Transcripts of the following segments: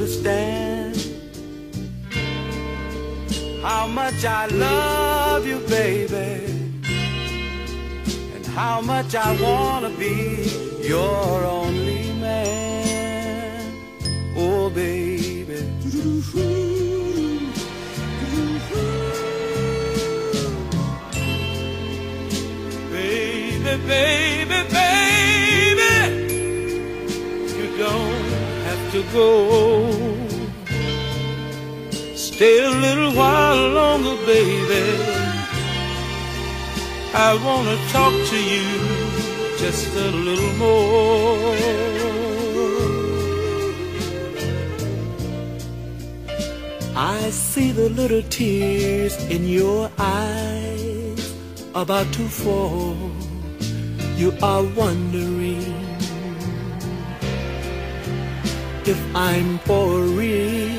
understand how much I love you, baby, and how much I wanna be your only man. Oh, baby. baby, baby. To go. Stay a little while longer, baby. I wanna talk to you just a little more. I see the little tears in your eyes about to fall. You are wondering if I'm for real.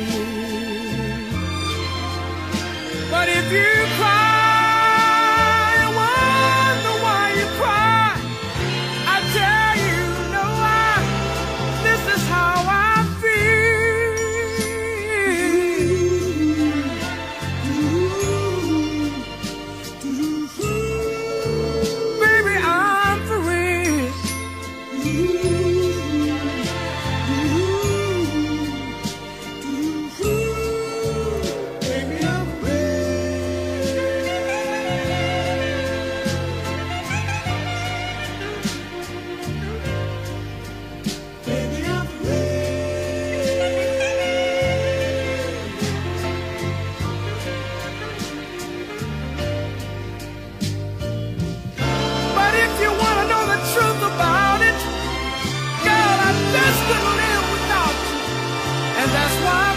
That's why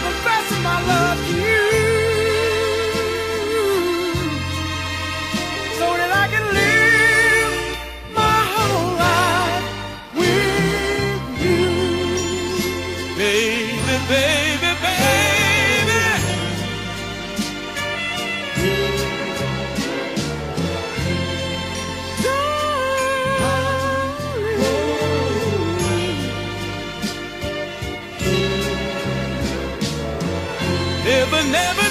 Never, never